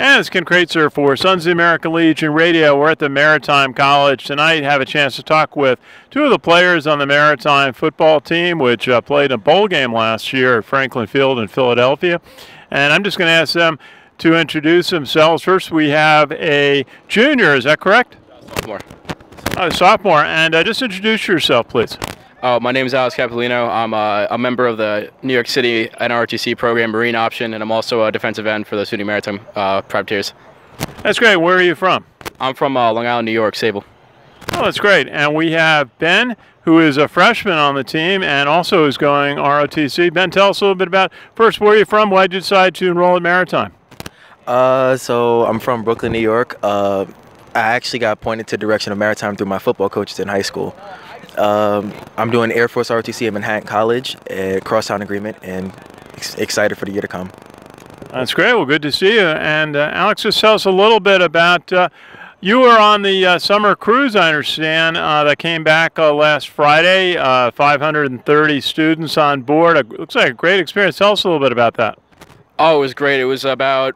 And it's Ken Kraetzer for Sons of the American Legion Radio. We're at the Maritime College tonight. Have a chance to talk with two of the players on the Maritime football team, which uh, played a bowl game last year at Franklin Field in Philadelphia. And I'm just going to ask them to introduce themselves. First, we have a junior. Is that correct? Sophomore. Oh, sophomore. And uh, just introduce yourself, please. Uh, my name is Alex Capolino. I'm uh, a member of the New York City NROTC program Marine Option, and I'm also a defensive end for the SUNY Maritime uh, Privateers. That's great. Where are you from? I'm from uh, Long Island, New York, Sayville. Oh, that's great. And we have Ben, who is a freshman on the team and also is going ROTC. Ben, tell us a little bit about first where are you from? Why did you decide to enroll at Maritime? Uh, so I'm from Brooklyn, New York. Uh, I actually got pointed to direction of Maritime through my football coaches in high school. Um, I'm doing Air Force ROTC at Manhattan College, at Crosstown Agreement, and ex- excited for the year to come. That's great. Well, good to see you. And uh, Alex, just tell us a little bit about. Uh, you were on the uh, summer cruise, I understand, uh, that came back uh, last Friday. Uh, 530 students on board. It looks like a great experience. Tell us a little bit about that. Oh, it was great. It was about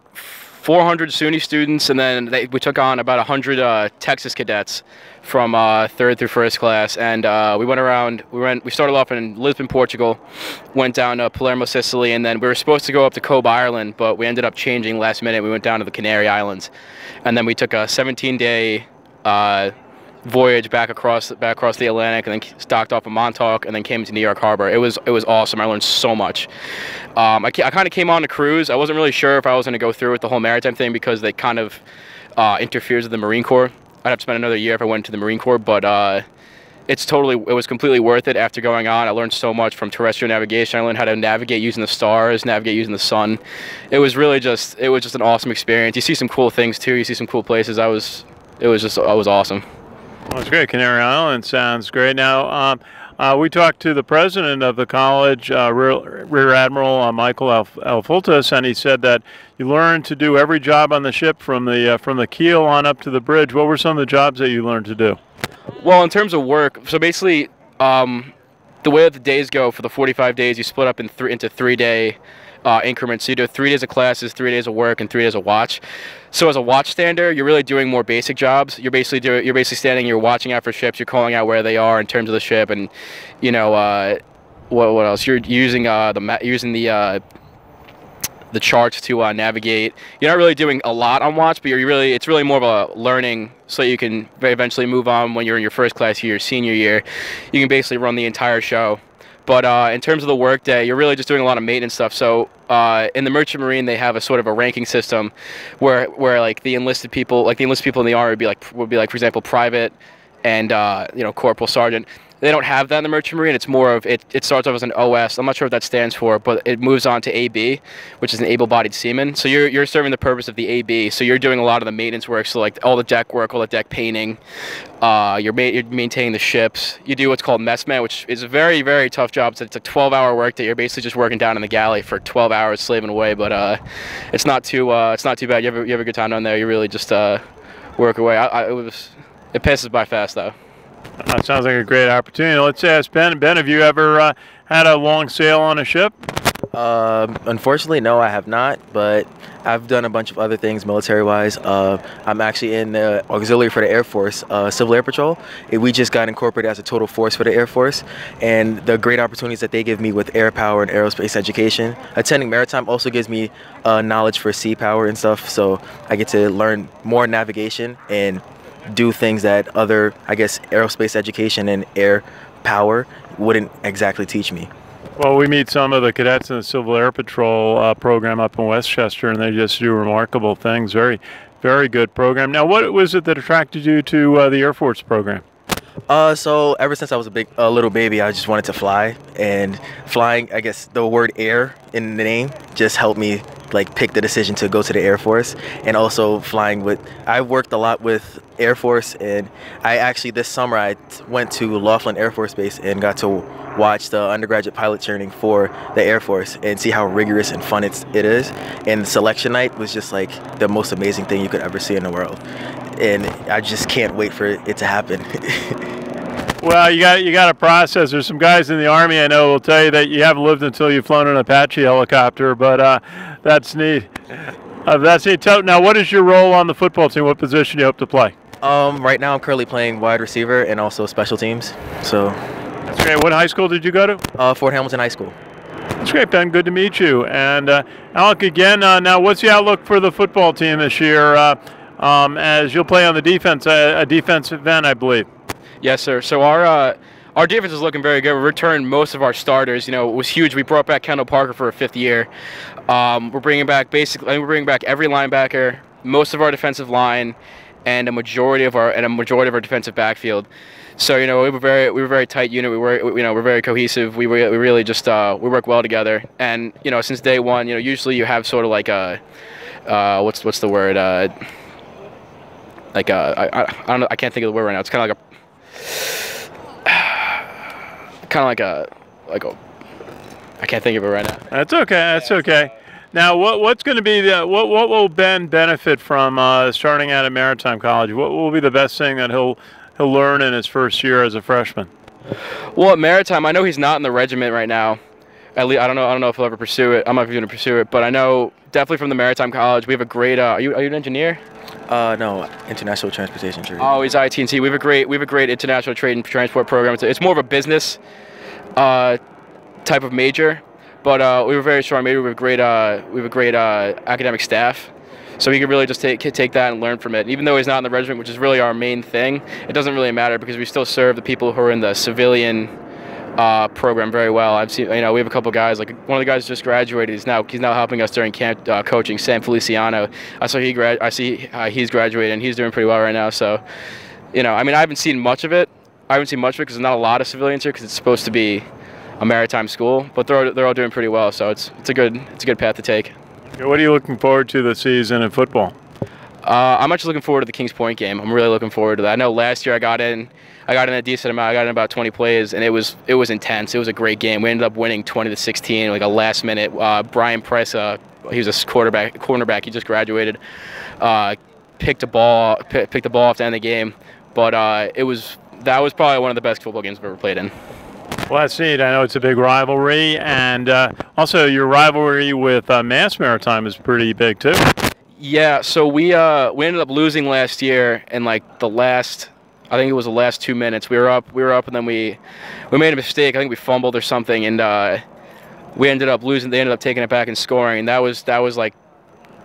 400 SUNY students, and then they, we took on about 100 uh, Texas cadets from uh, third through first class, and uh, we went around. We went. We started off in Lisbon, Portugal, went down to Palermo, Sicily, and then we were supposed to go up to Cobh, Ireland, but we ended up changing last minute. We went down to the Canary Islands, and then we took a 17-day uh, voyage back across back across the Atlantic, and then stocked off in Montauk, and then came to New York Harbor. It was it was awesome. I learned so much. Um, I, I kind of came on a cruise. I wasn't really sure if I was going to go through with the whole maritime thing because they kind of uh, interferes with the Marine Corps. I'd have to spend another year if I went to the Marine Corps, but uh, it's totally it was completely worth it after going on. I learned so much from terrestrial navigation. I learned how to navigate using the stars, navigate using the sun. It was really just it was just an awesome experience. You see some cool things too. You see some cool places. I was it was just it was awesome. Well, that's great. Canary Island sounds great. Now, um, uh, we talked to the president of the college, uh, Rear, Rear, Admiral uh, Michael Alf- Alfultis, and he said that you learned to do every job on the ship from the uh, from the keel on up to the bridge. What were some of the jobs that you learned to do? Well, in terms of work, so basically, um, the way that the days go for the 45 days, you split up in th- into three day uh, increments. So you do three days of classes, three days of work, and three days of watch. So as a watch stander, you're really doing more basic jobs. You're basically doing, you're basically standing, you're watching out for ships, you're calling out where they are in terms of the ship, and you know uh, what what else? You're using uh, the using the uh, the charts to uh, navigate. You're not really doing a lot on watch, but you're really it's really more of a learning so you can eventually move on when you're in your first class year, senior year. You can basically run the entire show. But uh, in terms of the workday, you're really just doing a lot of maintenance stuff. So uh, in the Merchant Marine, they have a sort of a ranking system where where like the enlisted people, like the enlisted people in the army, would be like would be like for example private and uh, you know corporal sergeant. They don't have that in the Merchant Marine. It's more of it. It starts off as an OS. I'm not sure what that stands for, but it moves on to AB, which is an able-bodied seaman. So you're you're serving the purpose of the AB. So you're doing a lot of the maintenance work. So like all the deck work, all the deck painting. Uh, you're, ma- you're maintaining the ships. You do what's called messman, which is a very very tough job. So it's a 12-hour work that you're basically just working down in the galley for 12 hours, slaving away. But uh, it's not too uh, it's not too bad. You have a, you have a good time down there. You really just uh, work away. I, I, it was it passes by fast though. That sounds like a great opportunity. Let's ask Ben. Ben, have you ever uh, had a long sail on a ship? Uh, unfortunately, no, I have not, but I've done a bunch of other things military-wise. Uh, I'm actually in the auxiliary for the Air Force, uh, Civil Air Patrol. We just got incorporated as a total force for the Air Force, and the great opportunities that they give me with air power and aerospace education. Attending maritime also gives me uh, knowledge for sea power and stuff, so I get to learn more navigation and do things that other, I guess, aerospace education and air power wouldn't exactly teach me. Well, we meet some of the cadets in the Civil Air Patrol uh, program up in Westchester, and they just do remarkable things. Very, very good program. Now, what was it that attracted you to uh, the Air Force program? Uh, so ever since I was a big, a little baby, I just wanted to fly, and flying, I guess the word air in the name just helped me like pick the decision to go to the Air Force, and also flying with. I worked a lot with Air Force, and I actually this summer I went to Laughlin Air Force Base and got to watch the undergraduate pilot training for the Air Force and see how rigorous and fun it's, it is. And selection night was just like the most amazing thing you could ever see in the world. And I just can't wait for it to happen. Well, you got you got a process. There's some guys in the army I know will tell you that you haven't lived until you've flown an Apache helicopter, but uh, that's neat. Uh, that's neat. Now, what is your role on the football team? What position do you hope to play? Um, right now, I'm currently playing wide receiver and also special teams. So. That's great. What high school did you go to? Uh, Fort Hamilton High School. That's great, Ben. Good to meet you. And uh, Alec, again, uh, now what's the outlook for the football team this year? Uh, um, as you'll play on the defense, uh, a defensive end, I believe. Yes, sir. So our uh, our defense is looking very good. We returned most of our starters. You know, it was huge. We brought back Kendall Parker for a fifth year. Um, we're bringing back basically, we're bringing back every linebacker, most of our defensive line, and a majority of our and a majority of our defensive backfield. So you know we were very we were very tight unit. We were you know we're very cohesive. We were, we really just uh, we work well together. And you know since day one, you know usually you have sort of like a uh, what's what's the word uh, like I don't know I can't think of the word right now. It's kind of like a kind of like a like a I can't think of it right now. That's okay. That's okay. Now, what what's going to be the what what will Ben benefit from uh, starting out at Maritime College? What will be the best thing that he'll he'll learn in his first year as a freshman? Well, at Maritime, I know he's not in the regiment right now. At least I don't know. I don't know if he'll ever pursue it. I'm not even going to pursue it, but I know definitely from the Maritime College, we have a great. Uh, are you are you an engineer? Uh, no, international transportation trade. Oh, he's IT&T. We have a great we have a great international trade and transport program. It's, it's more of a business uh, type of major, but uh, we were very strong. Maybe we have a great uh, we have a great uh, academic staff. So he could really just take take that and learn from it. Even though he's not in the regiment, which is really our main thing, it doesn't really matter because we still serve the people who are in the civilian uh, program very well. I've seen, you know, we have a couple guys. Like one of the guys just graduated. He's now he's now helping us during camp uh, coaching. Sam Feliciano. I saw he grad. I see uh, he's graduated and he's doing pretty well right now. So, you know, I mean, I haven't seen much of it. I haven't seen much of it because there's not a lot of civilians here because it's supposed to be a maritime school. But they're they're all doing pretty well. So it's it's a good it's a good path to take. What are you looking forward to this season in football? Uh, I'm actually looking forward to the Kings Point game. I'm really looking forward to that. I know last year I got in, I got in a decent amount. I got in about 20 plays, and it was it was intense. It was a great game. We ended up winning 20 to 16, like a last minute. Uh, Brian Price, uh, he was a quarterback, cornerback. He just graduated. Uh, picked a ball, picked the ball off the end of the game, but uh, it was that was probably one of the best football games I've ever played in. Well, that's neat. I know it's a big rivalry, and uh, also your rivalry with Mass Maritime is pretty big too. Yeah, so we uh, we ended up losing last year and like the last, I think it was the last two minutes. We were up, we were up, and then we we made a mistake. I think we fumbled or something, and uh, we ended up losing. They ended up taking it back and scoring, and that was that was like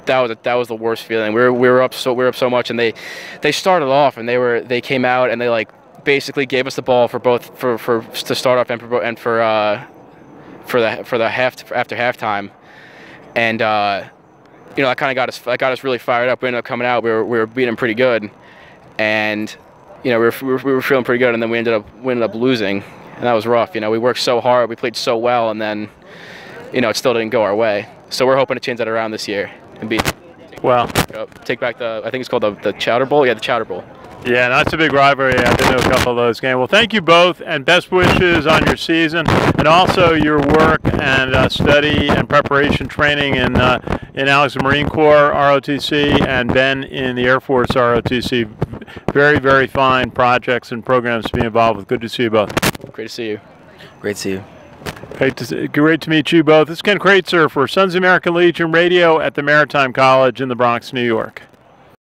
that was that was the worst feeling. We were we were up so we were up so much, and they they started off and they were they came out and they like basically gave us the ball for both for, for to start off and for and for uh, for the for the half after halftime, and uh, you know that kind of got us that got us really fired up. We ended up coming out. We were we were beating them pretty good, and you know we were, we were, feeling pretty good. And then we ended up we ended up losing, and that was rough. You know we worked so hard, we played so well, and then you know it still didn't go our way. So we're hoping to change that around this year and beat. Well, take back the I think it's called the the Chowder Bowl. Yeah, the Chowder Bowl. Yeah, that's a big rivalry. I've been to a couple of those games. Well, thank you both, and best wishes on your season, and also your work and uh, study and preparation training in uh, in Alex Marine Corps ROTC and Ben in the Air Force ROTC. Very, very fine projects and programs to be involved with. Good to see you both. Great to see you. Great to see you. Great to, see, great to meet you both. This is Ken Kraetzer for Sons of American Legion Radio at the Maritime College in the Bronx, New York.